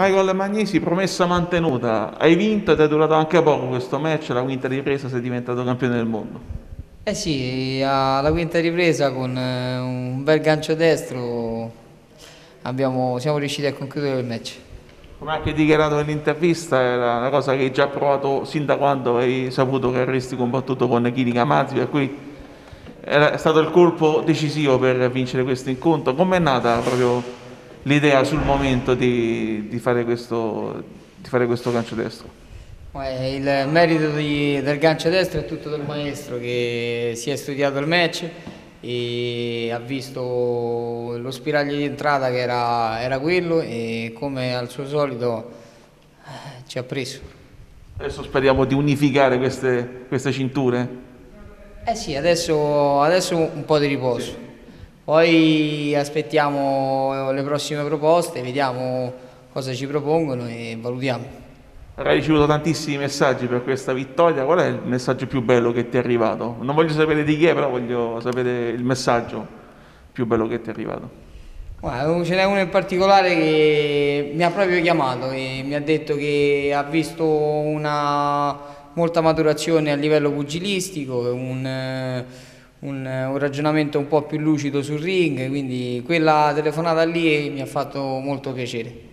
Michael Magnesi, promessa mantenuta, hai vinto ed è durato anche poco questo match, la quinta ripresa sei diventato campione del mondo. Eh sì, alla quinta ripresa con eh, un bel gancio destro abbiamo, siamo riusciti a concludere il match. Come anche dichiarato nell'intervista, era una cosa che hai già provato sin da quando hai saputo che avresti combattuto con Kiri Kamazzi, per cui è stato il colpo decisivo per vincere questo incontro. Com'è nata proprio l'idea sul momento di, di, fare questo, di, fare questo, gancio destro? Il merito di, del gancio destro è tutto del maestro che si è studiato il match e ha visto lo spiraglio di entrata che era, era quello e come al suo solito eh, ci ha preso. Adesso speriamo di unificare queste, queste cinture? Eh sì, adesso, adesso un po' di riposo. Sì. Poi aspettiamo le prossime proposte, vediamo cosa ci propongono e valutiamo. Hai ricevuto tantissimi messaggi per questa vittoria, qual è il messaggio più bello che ti è arrivato? Non voglio sapere di chi è, però voglio sapere il messaggio più bello che ti è arrivato. Guarda, ce n'è uno in particolare che mi ha proprio chiamato e mi ha detto che ha visto una molta maturazione a livello pugilistico, un un, un, ragionamento un po' più lucido sul ring, quindi quella telefonata lì mi ha fatto molto piacere.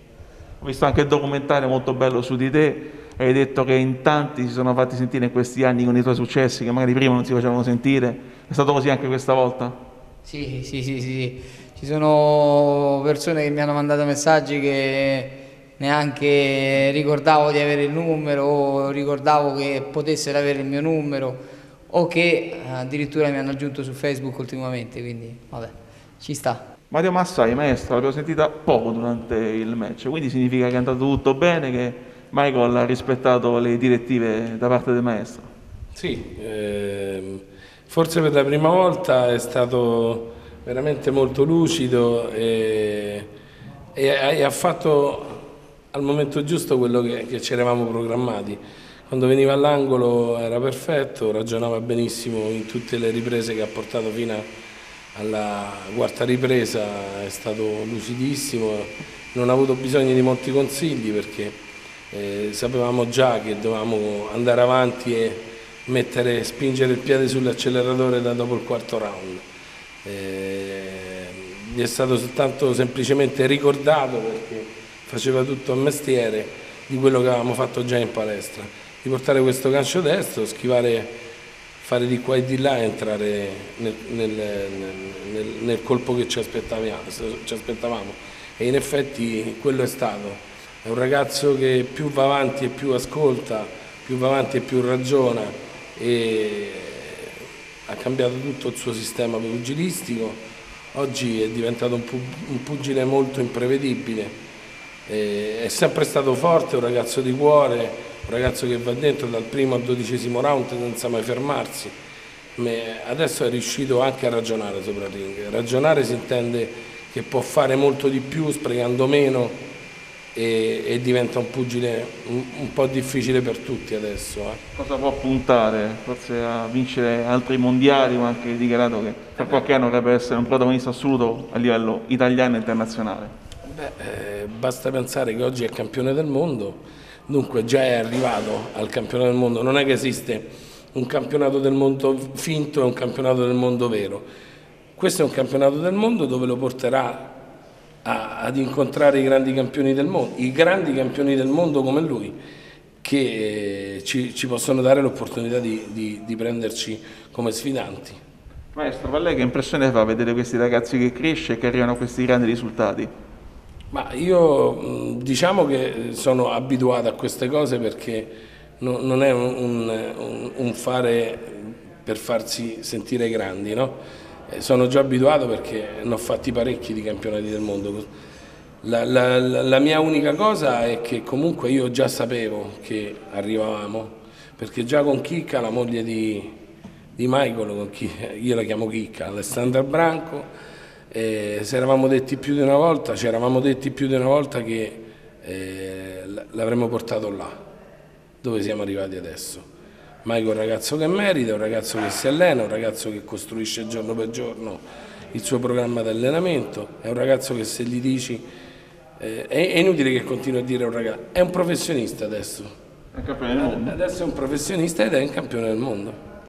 Ho visto anche il documentario molto bello su di te, hai detto che in tanti si sono fatti sentire in questi anni con i tuoi successi che magari prima non si facevano sentire, è stato così anche questa volta? Sì, sì, sì, sì. ci sono persone che mi hanno mandato messaggi che neanche ricordavo di avere il numero o ricordavo che potessero avere il mio numero o che addirittura mi hanno aggiunto su Facebook ultimamente, quindi vabbè, ci sta. Mario Massai, maestro, l'abbiamo sentita poco durante il match, quindi significa che è andato tutto bene, che Michael ha rispettato le direttive da parte del maestro? Sì, ehm, forse per la prima volta è stato veramente molto lucido e, e, e ha fatto al momento giusto quello che, che ci eravamo programmati quando veniva all'angolo era perfetto, ragionava benissimo in tutte le riprese che ha portato fino alla quarta ripresa, è stato lucidissimo, non ha avuto bisogno di molti consigli perché eh, sapevamo già che dovevamo andare avanti e mettere, spingere il piede sull'acceleratore da dopo il quarto round. Eh, gli è stato soltanto semplicemente ricordato perché faceva tutto a mestiere di quello che avevamo fatto già in palestra di portare questo gancio destro, schivare, fare di qua e di là e entrare nel, nel, nel, nel colpo che ci aspettavamo, ci aspettavamo. E in effetti quello è stato. È un ragazzo che più va avanti e più ascolta, più va avanti e più ragiona e ha cambiato tutto il suo sistema pugilistico. Oggi è diventato un pugile molto imprevedibile, è sempre stato forte, un ragazzo di cuore, un ragazzo che va dentro dal primo al dodicesimo round senza mai fermarsi, adesso è riuscito anche a ragionare sopra il ring. Ragionare si intende che può fare molto di più sprecando meno e, e diventa un pugile un, un, po' difficile per tutti adesso. Eh. Cosa può puntare? Forse a vincere altri mondiali, ma anche dichiarato che tra qualche anno dovrebbe essere un protagonista assoluto a livello italiano e internazionale. Beh, eh, basta pensare che oggi è campione del mondo dunque già è arrivato al campionato del mondo, non è che esiste un campionato del mondo finto e un campionato del mondo vero, questo è un campionato del mondo dove lo porterà a, ad incontrare i grandi campioni del mondo, i grandi campioni del mondo come lui, che ci, ci possono dare l'opportunità di, di, di prenderci come sfidanti. Maestro, per lei che impressione fa vedere questi ragazzi che cresce e che arrivano a questi grandi risultati? Ma io diciamo che sono abituato a queste cose perché non è un, un, un fare per farsi sentire grandi, no? Eh, sono già abituato perché ne ho fatti parecchi di campionati del mondo. La, la, la, mia unica cosa è che comunque io già sapevo che arrivavamo, perché già con Chicca, la moglie di, di Michael, chi, io la chiamo Chicca, Alessandra Branco, eh, se eravamo detti più di una volta, ci eravamo detti più di una volta che eh, l'avremmo portato là, dove siamo arrivati adesso. Mike è un ragazzo che merita, è un ragazzo che si allena, un ragazzo che costruisce giorno per giorno il suo programma di allenamento, è un ragazzo che se gli dici Eh, è, inutile che continui a dire un ragazzo, è un professionista adesso. È campione del mondo. Adesso è un professionista ed è un campione del mondo.